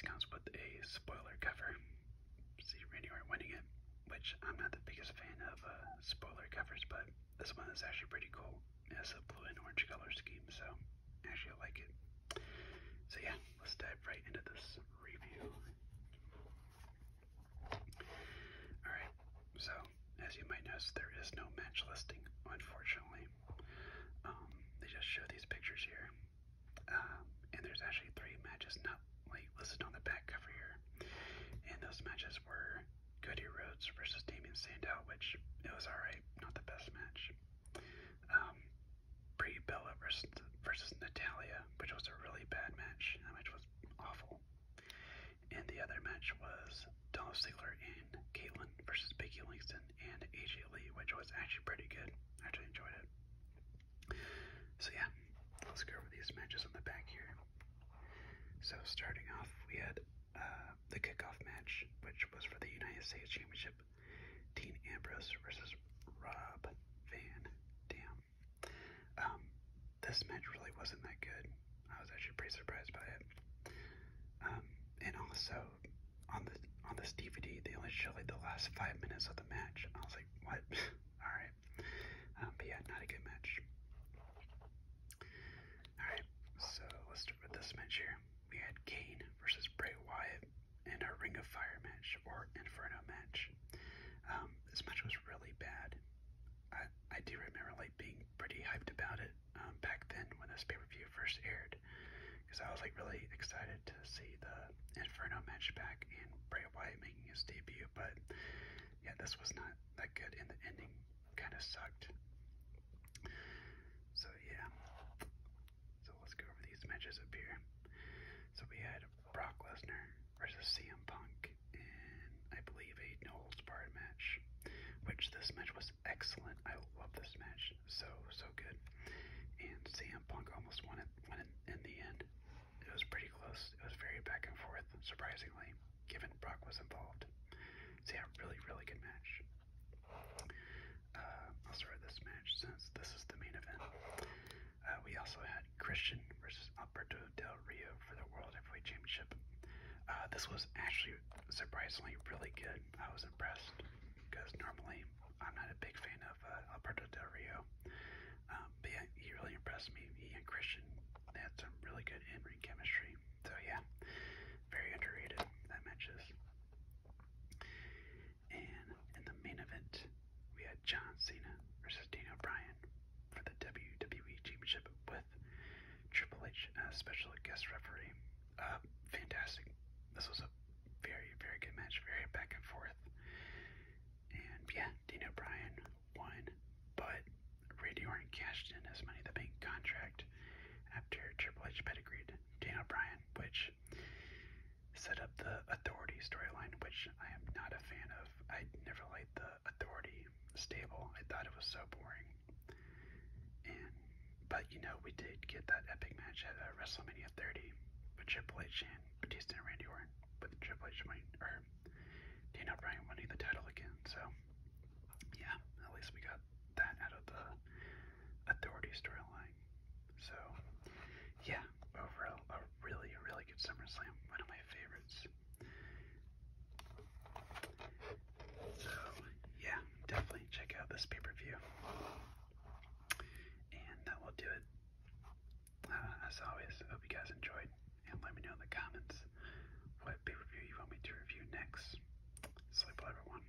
this comes with a spoiler cover. See Randy Orton winning it, which I'm not the biggest fan of uh, spoiler covers, but this one is actually pretty cool. It has a blue and orange color scheme, so actually I like it. So yeah, let's dive right into this review. Alright, so as you might notice, there is no match listing, unfortunately. Um, they just show these pictures here. Um, and there's actually three matches not like listed on the back cover here. And those matches were Cody Rhodes versus Damien Sandow, which it was alright, not the best match. Um, Brie Bella versus versus Natalya, which was a really bad match. That match was awful. And the other match was Dolph Ziggler and Kaitlyn versus Becky Langston and AJ Lee, which was actually pretty good. I actually enjoyed it. So yeah, let's go over these matches on the back here. So starting off, we had uh, the kickoff match, which was for the United States Championship. Ambrose versus Rob Van Dam. Um, this match really wasn't that good. I was actually pretty surprised by it. Um, and also on the on this DVD, they only showed like the last five minutes of the match. I was like, what? All right. Um, but yeah, not a good match. All right. So let's start with this match here. We had Kane versus Bray Wyatt in a Ring of Fire match or Inferno match. Um, this match was really bad. I, I do remember like being pretty hyped about it um, back then when this pay-per-view first aired. Because I was like really excited to see the Inferno match back and Bray Wyatt making his debut but yeah this was not that good and the ending kind of sucked. So yeah so let's go over these matches up here so we had Brock Lesnar versus CM Punk in I believe a no holds barred match which this match was excellent. I love this match. So, so good. And CM Punk almost won it, won it in the end. It was pretty close. It was very back and forth, surprisingly, given Brock was involved. So yeah, really, really good match. Uh, I'll start this match since this is the main event. Uh, we also had Christian versus Alberto Del Rio for the World Heavyweight Championship. Uh, this was actually surprisingly really good. I was impressed because normally I'm not a big fan of uh, Alberto Del Rio. Um, but yeah, he really impressed me. He and Christian they had some really good in-ring chemistry. So yeah, very underrated that matches. And in the main event, we had John Cena versus Daniel Bryan for the WWE Championship with Triple H as special guest referee. Uh, fantastic. This was a very, very good match, very back and forth. And yeah, Daniel Bryan won, but Randy Orton cashed in his Money in the Bank contract after Triple H pedigreed Daniel Bryan, which set up the Authority storyline, which I am not a fan of. I never liked the Authority stable. I thought it was so boring. And but you know, we did get that epic match at uh, WrestleMania 30 with Triple H and Batista and Randy Orton, with Triple H winning or Daniel Bryan winning the title again. So yeah, at least we got that out of the Authority storyline. So yeah, overall a really, really good SummerSlam. as always, I hope you guys enjoyed. And let me know in the comments what pay per view you want me to review next. Sleep well, everyone.